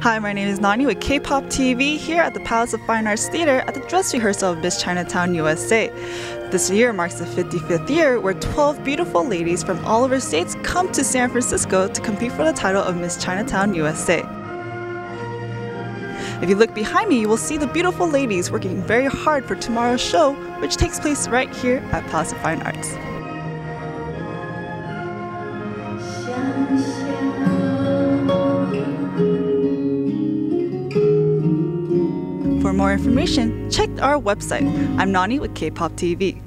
Hi, my name is Nani with K-Pop TV here at the Palace of Fine Arts Theater at the dress rehearsal of Miss Chinatown USA. This year marks the 55th year where 12 beautiful ladies from all over states come to San Francisco to compete for the title of Miss Chinatown USA. If you look behind me, you will see the beautiful ladies working very hard for tomorrow's show, which takes place right here at Palace of Fine Arts. more information, check our website. I'm Nani with K-Pop TV.